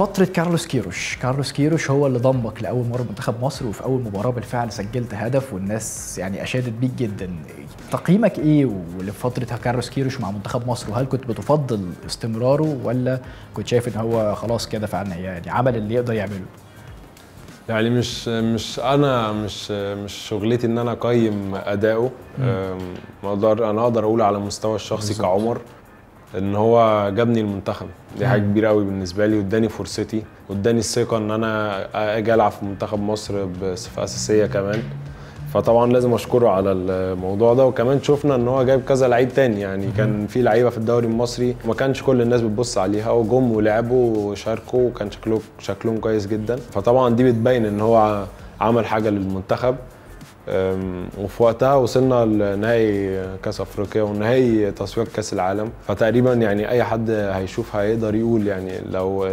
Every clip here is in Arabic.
فترة كارلوس كيروش، كارلوس كيروش هو اللي ضمك لأول مرة منتخب مصر وفي أول مباراة بالفعل سجلت هدف والناس يعني أشادت بيك جدا. تقييمك إيه لفترة كارلوس كيروش مع منتخب مصر وهل كنت بتفضل استمراره ولا كنت شايف إن هو خلاص كده فعلا يعني عمل اللي يقدر يعمله؟ يعني مش مش أنا مش مش شغلتي إن أنا أقيم أداؤه ما أقدر أنا أقدر أقول على المستوى الشخصي. كعمر ان هو جابني المنتخب. دي حاجة كبيرة قوي بالنسبة لي واداني فرصتي واداني الثقة ان أنا أجي العب في منتخب مصر بصفة أساسية كمان. فطبعا لازم أشكره على الموضوع ده. وكمان شفنا ان هو جايب كذا لعيب تاني. يعني كان في لعيبة في الدوري المصري ما كانش كل الناس بتبص عليها وجم ولعبوا وشاركوا وكان شكله شكلهم كويس جدا. فطبعا دي بتبين ان هو عمل حاجة للمنتخب. وفي وقتها وصلنا لنهائي كأس أفريقيا ونهائي تصفيات كأس العالم فتقريبا يعني أي حد هيشوف هيقدر يقول يعني لو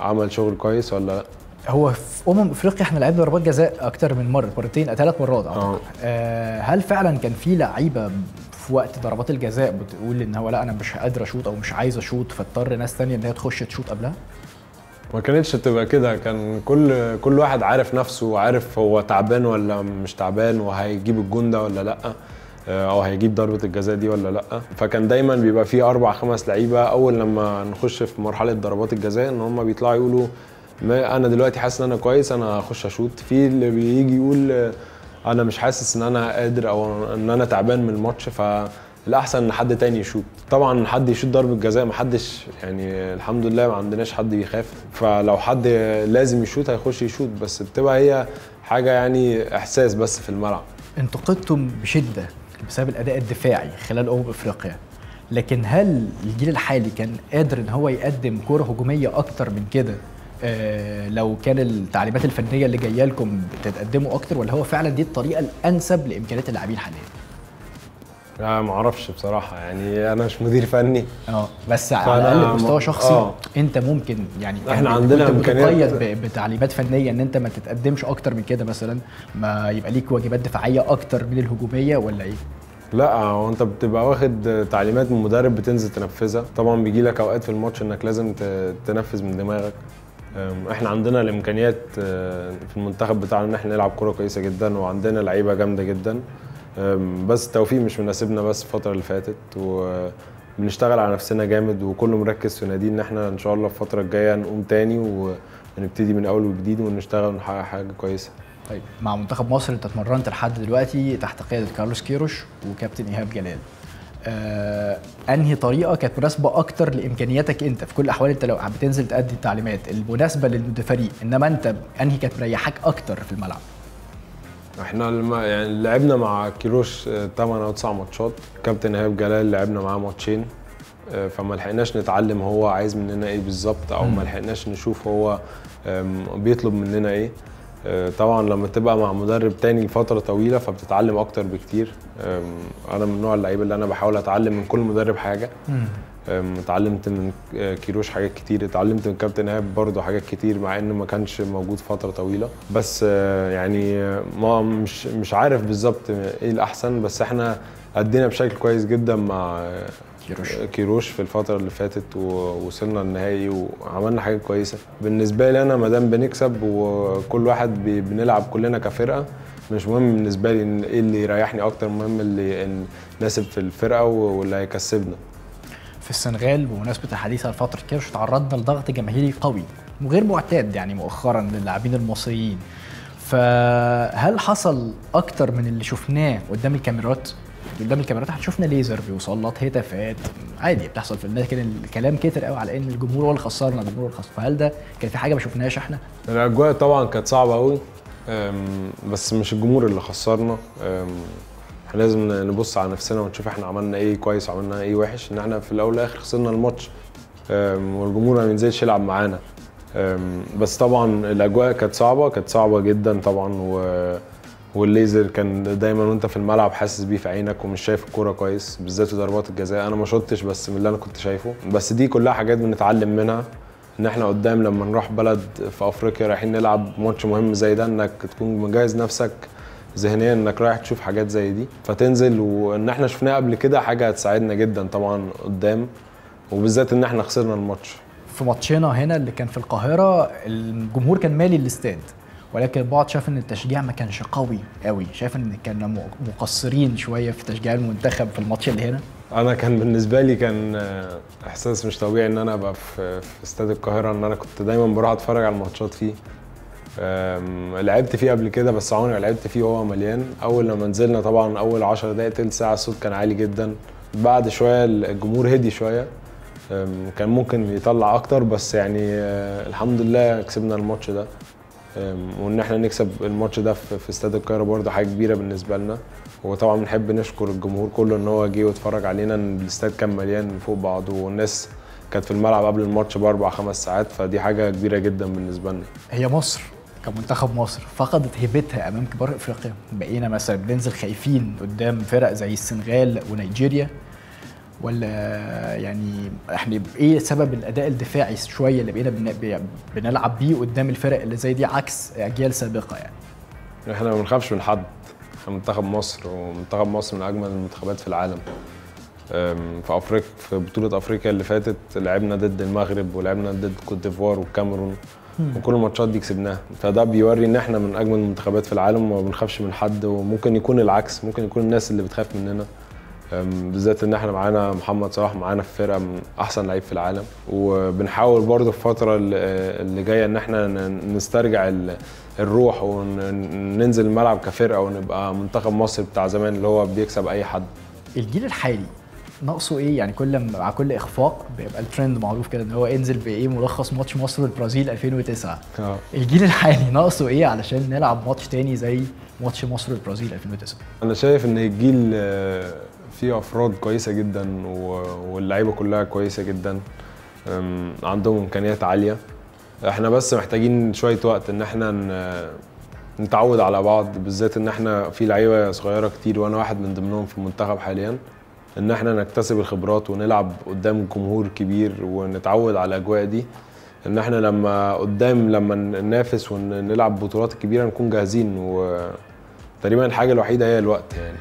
عمل شغل كويس ولا لأ هو في أمم أفريقيا إحنا لعبنا ضربات جزاء أكتر من مرة مرتين ثلاث مرات. آه. آه هل فعلا كان في لعيبة في وقت ضربات الجزاء بتقول إن هو لأ أنا مش قادر أشوط أو مش عايز أشوط فاضطر ناس تانية إن هي تخش تشوط قبلها؟ ما كانتش تبقى كده. كان كل كل واحد عارف نفسه وعارف هو تعبان ولا مش تعبان وهيجيب الجون ده ولا لأ آه، أو هيجيب ضربة الجزاء دي ولا لأ. فكان دايما بيبقى فيه أربع خمس لعيبة. أول لما نخش في مرحلة ضربات الجزاء إن هم بيطلعوا يقولوا ما أنا دلوقتي حاسس إن أنا كويس أنا هخش أشوط. في اللي بيجي يقول أنا مش حاسس إن أنا قادر أو إن أنا تعبان من الماتش. فالاحسن إن حد تاني يشوط. طبعا حد يشوط ضربة جزاء ما حدش يعني الحمد لله ما عندناش حد بيخاف. فلو حد لازم يشوط هيخش يشوط بس بتبقى هي حاجة يعني إحساس بس في الملعب. انتقدتم بشدة بسبب الأداء الدفاعي خلال أمم إفريقيا. لكن هل الجيل الحالي كان قادر إن هو يقدم كره هجومية أكتر من كده؟ آه لو كان التعليمات الفنية اللي جاية لكم بتتقدموا أكتر ولا هو فعلا دي الطريقة الأنسب لإمكانيات اللاعبين حاليا؟ لا ما أعرفش بصراحة يعني أنا مش مدير فني آه بس على الأقل م- بمستوى شخصي آه. أنت ممكن يعني يعني عندنا ب- بتعليمات فنية إن أنت ما تتقدمش أكتر من كده مثلا ما يبقى ليك واجبات دفاعية أكتر من الهجومية ولا إيه؟ لا هو أنت بتبقى واخد تعليمات من مدرب بتنزل تنفذها طبعا بيجي لك أوقات في الماتش إنك لازم تنفذ من دماغك إحنا عندنا الإمكانيات آه، في المنتخب بتاعنا إن إحنا نلعب كوره كويسة جدا وعندنا لعيبة جامدة جدا بس التوفيق مش مناسبنا بس الفترة اللي فاتت وبنشتغل على نفسنا جامد وكله مركز في نادي إن إحنا إن شاء الله الفترة الجاية نقوم تاني ونبتدي من أول وجديد ونشتغل ونحقق حاجة كويسة. طيب مع منتخب مصر أنت اتمرنت لحد دلوقتي تحت قيادة كارلوس كيروش وكابتن إيهاب جلال. آه أنهي طريقة كانت مناسبة أكتر لإمكانياتك أنت في كل الأحوال؟ أنت لو بتنزل تأدي التعليمات المناسبة للفريق إنما أنت أنهي كانت مريحاك أكتر في الملعب؟ إحنا الم... يعني لعبنا مع كيروش 8 أو 9 ماتشات. كابتن ايهاب جلال لعبنا معاه ماتشين آه، فما لحقناش نتعلم هو عايز مننا إيه بالظبط أو ما لحقناش نشوف هو بيطلب مننا إيه. آه، طبعا لما تبقى مع مدرب تاني لفترة طويلة فبتتعلم أكتر بكتير. أنا من نوع اللعيبة اللي أنا بحاول أتعلم من كل مدرب حاجة. اتعلمت من كيروش حاجات كتير. اتعلمت من كابتن إيهاب برضه حاجات كتير مع إنه ما كانش موجود فترة طويلة. بس آه، يعني آه، ما مش مش عارف بالظبط إيه الأحسن. بس إحنا أدينا بشكل كويس جدا مع آه، كيروش. كيروش في الفترة اللي فاتت ووصلنا النهائي وعملنا حاجة كويسة. بالنسبة لي أنا ما دام بنكسب وكل واحد بنلعب كلنا كفرقة مش مهم بالنسبة لي إن إيه اللي يريحني أكتر مهم اللي ناسب في الفرقة واللي هيكسبنا. في السنغال بمناسبة الحديث عن فترة كيروش تعرضنا لضغط جماهيري قوي وغير معتاد يعني مؤخرا للاعبين المصريين. فهل حصل أكتر من اللي شفناه قدام الكاميرات؟ قدام الكاميرات شفنا ليزر بيوصلات هتافات عادي بتحصل في لكن الكلام كتر قوي على إن الجمهور هو اللي خسرنا الجمهور هو اللي خسر فهل ده كان في حاجة ما شفناهاش إحنا؟ الأجواء طبعا كانت صعبة قوي بس مش الجمهور اللي خسرنا. إحنا لازم نبص على نفسنا ونشوف إحنا عملنا إيه كويس وعملنا إيه وحش إن إحنا في الأول والآخر خسرنا الماتش. والجمهور ما بينزلش يلعب معانا. بس طبعا الأجواء كانت صعبة كانت صعبة جدا طبعا و والليزر كان دايما وأنت في الملعب حاسس بيه في عينك ومش شايف الكورة كويس بالذات ضربات الجزاء. أنا ما شطتش بس من اللي أنا كنت شايفه. بس دي كلها حاجات بنتعلم منها إن إحنا قدام لما نروح بلد في أفريقيا رايحين نلعب ماتش مهم زي ده إنك تكون مجهز نفسك ذهنيا إنك رايح تشوف حاجات زي دي فتنزل وإن إحنا شفناها قبل كده حاجة هتساعدنا جدا طبعا قدام وبالذات إن إحنا خسرنا الماتش. في ماتشنا هنا اللي كان في القاهرة الجمهور كان مالي الاستاد ولكن البعض شاف إن التشجيع ما كانش قوي قوي. شايف إن كنا مقصرين شوية في تشجيع المنتخب في الماتش اللي هنا؟ أنا كان بالنسبة لي كان آه، إحساس مش طبيعي إن أنا أبقى في استاد القاهرة إن أنا كنت دايما بروح أتفرج على الماتشات فيه. لعبت فيه قبل كده بس عمري ما لعبت فيه وهو مليان. أول لما نزلنا طبعا أول 10 دقائق تلت ساعة الصوت كان عالي جدا. بعد شوية الجمهور هدي شوية. كان ممكن يطلع أكتر بس يعني آه، الحمد لله كسبنا الماتش ده. وإن إحنا نكسب الماتش ده في في استاد القاهرة برضه حاجة كبيرة بالنسبة لنا. وطبعا بنحب نشكر الجمهور كله إن هو جه واتفرج علينا إن الاستاد كان مليان فوق بعضه والناس كانت في الملعب قبل الماتش بأربع خمس ساعات. فدي حاجة كبيرة جدا بالنسبة لنا. هي مصر كمنتخب مصر فقدت هيبتها أمام كبار إفريقيا بقينا مثلا بننزل خايفين قدام فرق زي السنغال ونيجيريا. ولا يعني إحنا إيه سبب الأداء الدفاعي شوية اللي بقينا بنلعب بيه قدام الفرق اللي زي دي عكس أجيال سابقة يعني؟ إحنا ما بنخافش من حد إحنا منتخب مصر ومنتخب مصر من أجمل المنتخبات في العالم. في افريقيا في بطولة أفريقيا اللي فاتت لعبنا ضد المغرب ولعبنا ضد كوت ديفوار والكاميرون. وكل الماتشات دي كسبناها. فده بيوري إن إحنا من أجمل المنتخبات في العالم وما بنخافش من حد وممكن يكون العكس ممكن يكون الناس اللي بتخاف مننا. بالذات إن إحنا معانا محمد صلاح معانا في فرقة من أحسن لعيب في العالم. وبنحاول برضه في الفترة اللي- جاية إن إحنا نسترجع ال- الروح وننزل الملعب كفرقة ونبقى منتخب مصر بتاع زمان اللي هو بيكسب أي حد. الجيل الحالي ناقصه إيه؟ يعني كل مع كل اخفاق بيبقى الترند معروف كده ان هو انزل بايه؟ ملخص ماتش مصر والبرازيل 2009 آه. الجيل الحالي ناقصه إيه علشان نلعب ماتش تاني زي ماتش مصر والبرازيل 2009 أنا شايف ان الجيل آه، فيه افراد كويسة جدا واللعيبة كلها كويسة جدا. عندهم إمكانيات عالية. إحنا بس محتاجين شوية وقت إن إحنا نتعود على بعض بالذات إن إحنا في لعيبة صغيرة كتير وأنا واحد من ضمنهم في المنتخب حاليا. إن إحنا نكتسب الخبرات ونلعب قدام جمهور كبير ونتعود على الأجواء دي. إن إحنا لما قدام لما ننافس ونلعب بطولات كبيرة نكون جاهزين وتقريبا الحاجة الوحيدة هي الوقت يعني.